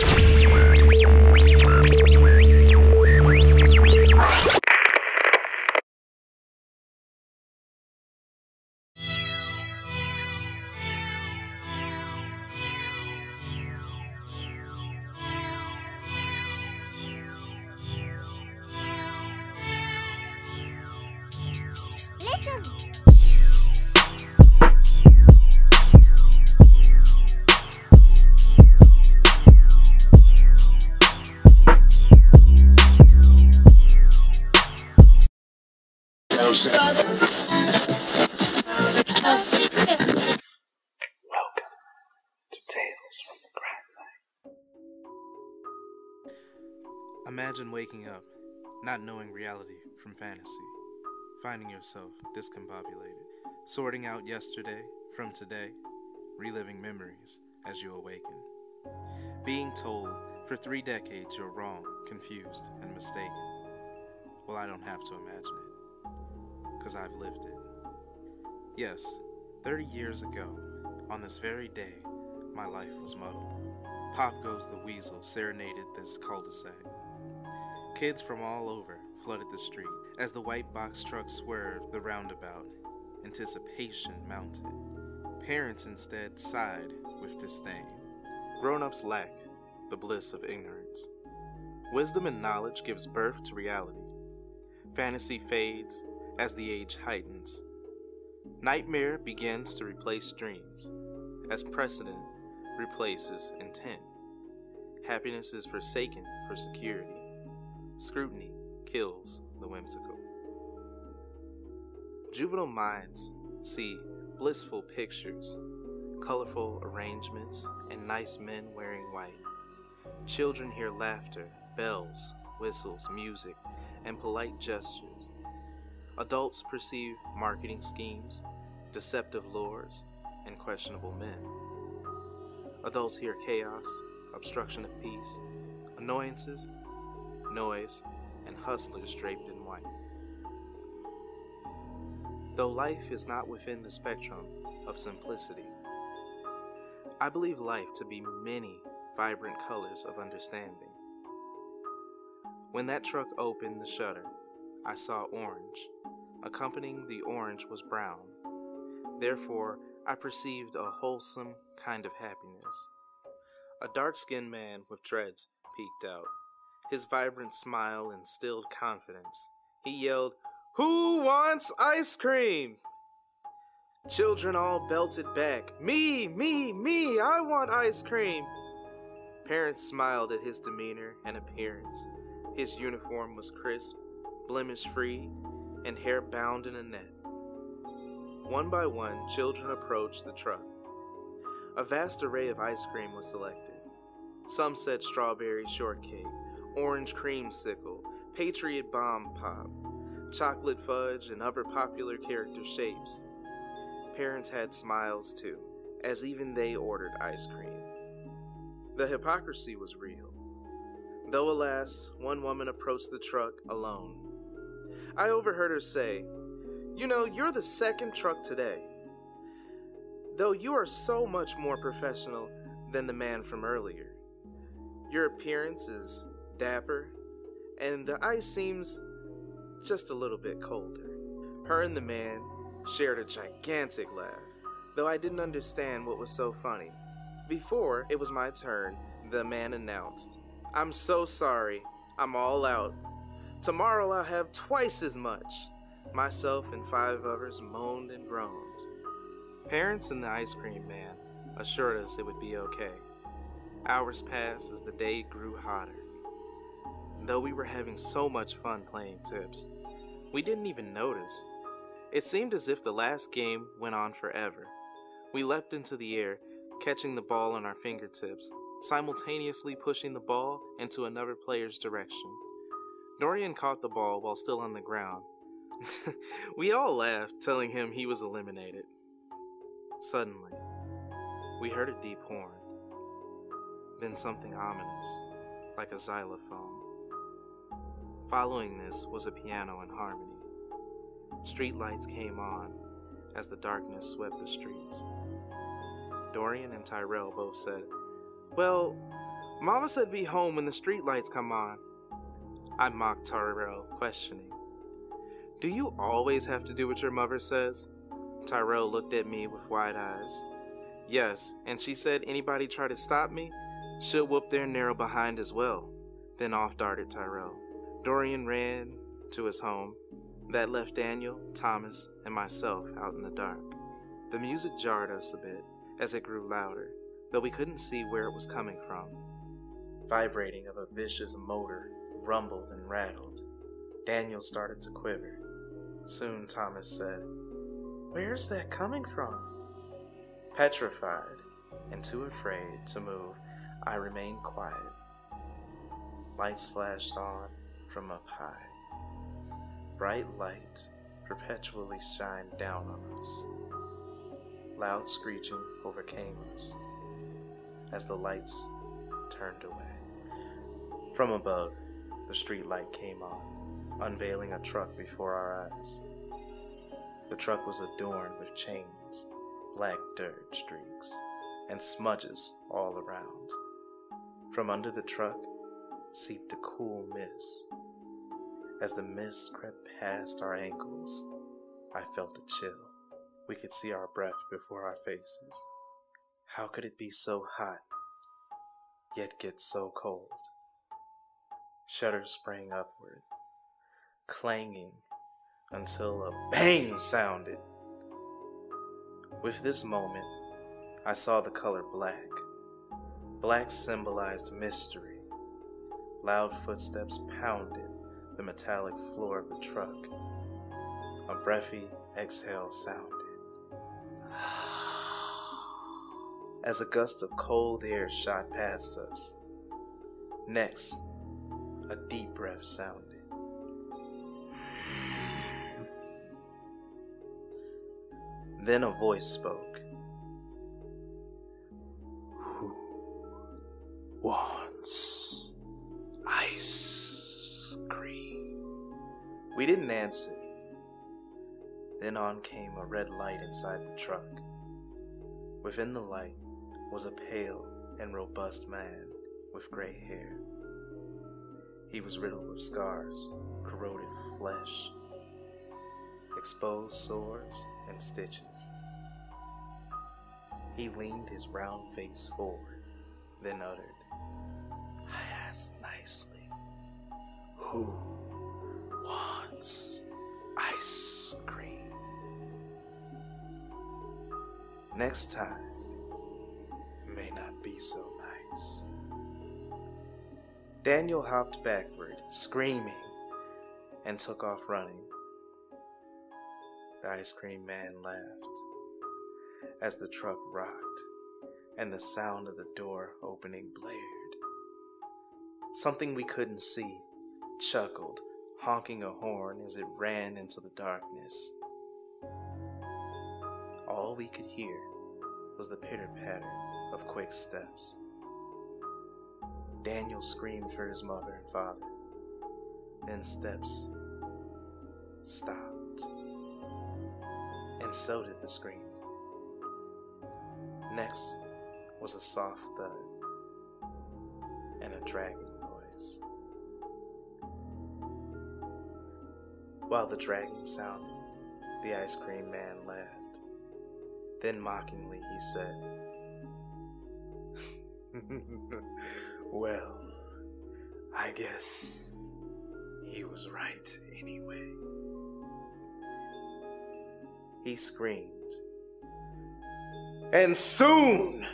Bye. Welcome to Tales from the. Imagine waking up, not knowing reality from fantasy, finding yourself discombobulated, sorting out yesterday from today, reliving memories as you awaken. Being told for three decades you're wrong, confused, and mistaken. Well, I don't have to imagine it, because I've lived it. Yes, 30 years ago, on this very day, my life was muddled. Pop Goes the Weasel serenaded this cul de sac. Kids from all over flooded the street as the white box truck swerved the roundabout. Anticipation mounted. Parents instead sighed with disdain. Grown ups lack the bliss of ignorance. Wisdom and knowledge gives birth to reality. Fantasy fades as the age heightens. Nightmare begins to replace dreams, as precedent replaces intent. Happiness is forsaken for security. Scrutiny kills the whimsical. Juvenile minds see blissful pictures, colorful arrangements, and nice men wearing white. Children hear laughter, bells, whistles, music, and polite gestures. Adults perceive marketing schemes, deceptive lures, and questionable men. Adults hear chaos, obstruction of peace, annoyances, noise, and hustlers draped in white. Though life is not within the spectrum of simplicity, I believe life to be many vibrant colors of understanding. When that truck opened the shutter, I saw orange. Accompanying the orange was brown. Therefore, I perceived a wholesome kind of happiness. A dark skinned man with dreads peeked out. His vibrant smile instilled confidence. He yelled, Who wants ice cream? Children all belted back, Me, me, me, I want ice cream. Parents smiled at his demeanor and appearance. His uniform was crisp, blemish free, and hair bound in a net. One by one, children approached the truck. A vast array of ice cream was selected. Some said strawberry shortcake, orange creamsicle, patriot bomb pop, chocolate fudge, and other popular character shapes. Parents had smiles too, as even they ordered ice cream. The hypocrisy was real. Though, alas, one woman approached the truck alone. I overheard her say, You know, you're the second truck today. Though you are so much more professional than the man from earlier. Your appearance is dapper, and the ice seems just a little bit colder. Her and the man shared a gigantic laugh, though I didn't understand what was so funny. Before it was my turn, the man announced, I'm so sorry, I'm all out. Tomorrow I'll have twice as much. Myself and five others moaned and groaned. Parents and the ice cream man assured us it would be okay. Hours passed as the day grew hotter. Though we were having so much fun playing tips, we didn't even notice. It seemed as if the last game went on forever. We leapt into the air, catching the ball on our fingertips, simultaneously pushing the ball into another player's direction. Dorian caught the ball while still on the ground. we all laughed, telling him he was eliminated. Suddenly, we heard a deep horn, then something ominous, like a xylophone. Following this was a piano in harmony. Streetlights came on as the darkness swept the streets. Dorian and Tyrell both said, Well, Mama said be home when the streetlights come on. I mocked Tyrell, questioning. Do you always have to do what your mother says? Tyrell looked at me with wide eyes. Yes, and she said anybody try to stop me, she'll whoop their narrow behind as well. Then off darted Tyrell. Dorian ran to his home. That left Daniel, Thomas, and myself out in the dark. The music jarred us a bit as it grew louder, though we couldn't see where it was coming from. Vibrating of a vicious motor rumbled and rattled. Daniel started to quiver. Soon Thomas said, Where's that coming from? Petrified and too afraid to move, I remained quiet. Lights flashed on from up high. Bright light perpetually shined down on us. Loud screeching overcame us as the lights turned away. From above, the street light came on, unveiling a truck before our eyes. The truck was adorned with chains, black dirt streaks, and smudges all around. From under the truck seeped a cool mist. As the mist crept past our ankles, I felt a chill. We could see our breath before our faces. How could it be so hot, yet get so cold? Shutters sprang upward, clanging until a bang sounded. With this moment, I saw the color black. Black symbolized mystery. Loud footsteps pounded the metallic floor of the truck. A breathy exhale sounded. As a gust of cold air shot past us. Next, a deep breath sounded. Then a voice spoke. Who wants ice cream? We didn't answer. Then on came a red light inside the truck. Within the light was a pale and robust man with gray hair. He was riddled with scars, corroded flesh, exposed sores, and stitches. He leaned his round face forward, then uttered, I asked nicely, Who wants ice cream? Next time may not be so nice. Daniel hopped backward, screaming, and took off running. The ice cream man laughed as the truck rocked and the sound of the door opening blared. Something we couldn't see chuckled, honking a horn as it ran into the darkness. All we could hear was the pitter patter of quick steps. Daniel screamed for his mother and father. Then steps stopped. And so did the scream. Next was a soft thud and a dragging noise. While the dragging sounded, the ice cream man laughed. Then mockingly he said, well, I guess he was right anyway. He screamed, And soon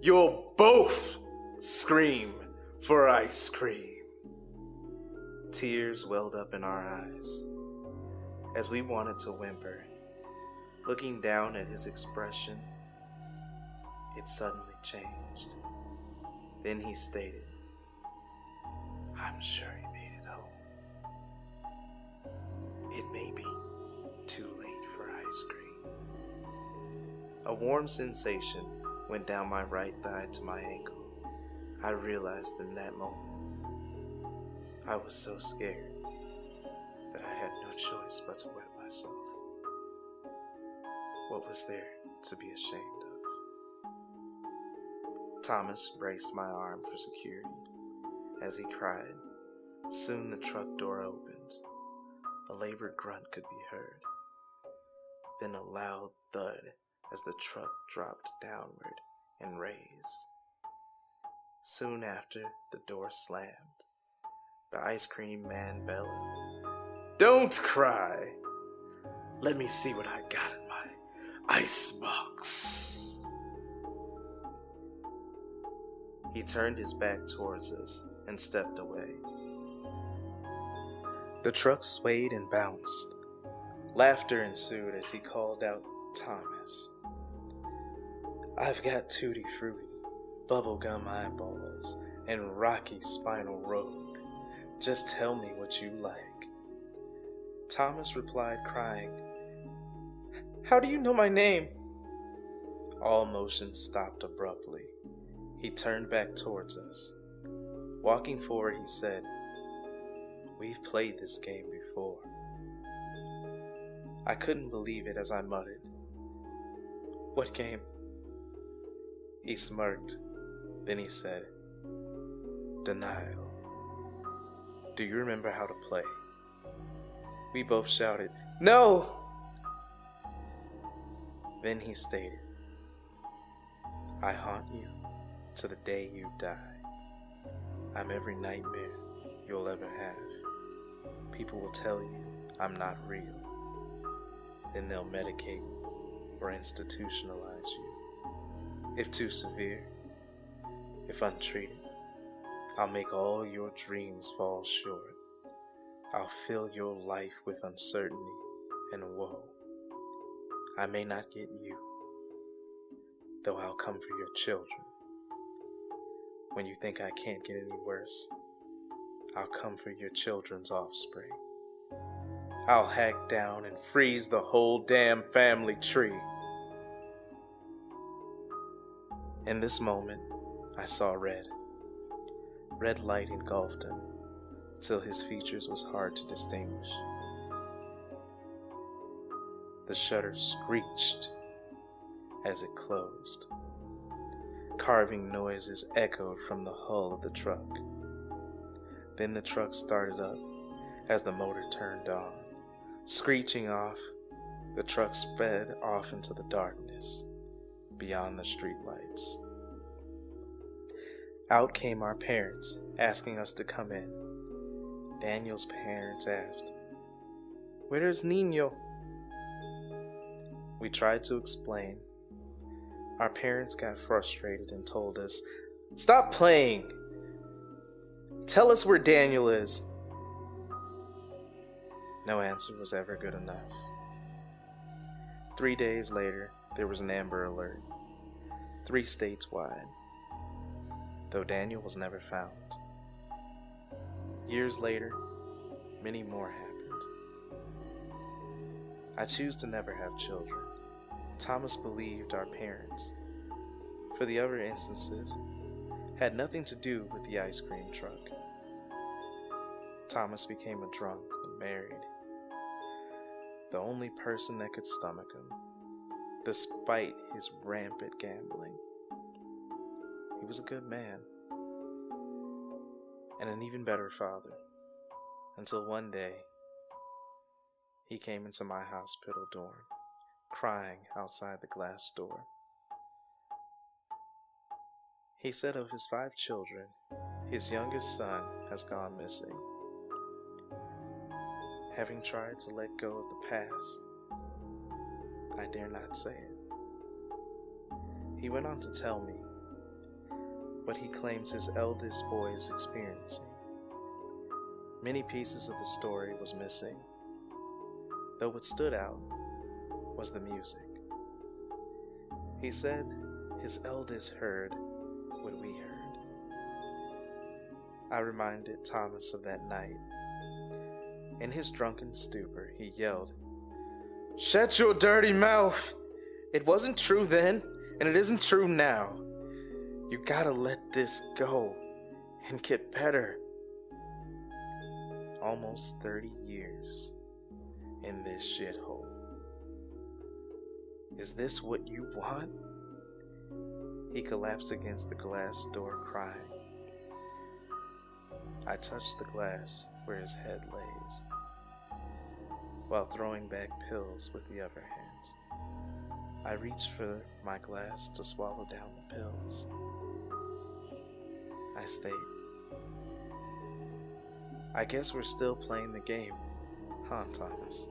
you'll both scream for ice cream. Tears welled up in our eyes as we wanted to whimper. Looking down at his expression, it suddenly changed. Then he stated, I'm sure he made it home. It may be too late for ice cream. A warm sensation went down my right thigh to my ankle. I realized in that moment I was so scared that I had no choice but to wet myself. What was there to be ashamed? Thomas braced my arm for security as he cried. Soon the truck door opened. A labored grunt could be heard. Then a loud thud as the truck dropped downward and raised. Soon after, the door slammed. The ice cream man bellowed. Don't cry! Let me see what I got in my ice box. He turned his back towards us and stepped away. The truck swayed and bounced. Laughter ensued as he called out Thomas. I've got Tutti Frutti, bubblegum eyeballs, and rocky spinal road. Just tell me what you like. Thomas replied, crying, How do you know my name? All motion stopped abruptly. He turned back towards us. Walking forward, he said, We've played this game before. I couldn't believe it as I muttered, What game? He smirked. Then he said, Denial. Do you remember how to play? We both shouted, No! Then he stated, I haunt you to the day you die. I'm every nightmare you'll ever have. People will tell you I'm not real. Then they'll medicate or institutionalize you. If too severe, if untreated, I'll make all your dreams fall short. I'll fill your life with uncertainty and woe. I may not get you, though I'll come for your children. When you think I can't get any worse, I'll come for your children's offspring. I'll hack down and freeze the whole damn family tree. In this moment, I saw red. Red light engulfed him, till his features was hard to distinguish. The shutter screeched as it closed. Carving noises echoed from the hull of the truck. Then the truck started up as the motor turned on. Screeching off, the truck sped off into the darkness beyond the streetlights. Out came our parents, asking us to come in. Daniel's parents asked, Where's Nino? We tried to explain. Our parents got frustrated and told us, Stop playing! Tell us where Daniel is. No answer was ever good enough. Three days later, there was an Amber Alert, three states wide, though Daniel was never found. Years later, many more happened. I choose to never have children. Thomas believed our parents, for the other instances, had nothing to do with the ice cream truck. Thomas became a drunk and married. The only person that could stomach him, despite his rampant gambling. He was a good man and an even better father until one day he came into my hospital dorm, crying outside the glass door. He said of his five children, his youngest son has gone missing. Having tried to let go of the past, I dare not say it. He went on to tell me what he claims his eldest boy is experiencing. Many pieces of the story was missing, though what stood out was the music. He said his eldest heard what we heard. I reminded Thomas of that night. In his drunken stupor, he yelled, Shut your dirty mouth! It wasn't true then, and it isn't true now. You gotta let this go and get better. Almost 30 years in this shithole. Is this what you want? He collapsed against the glass door crying. I touched the glass where his head lays, while throwing back pills with the other hand. I reached for my glass to swallow down the pills. I stayed. I guess we're still playing the game, huh, Thomas?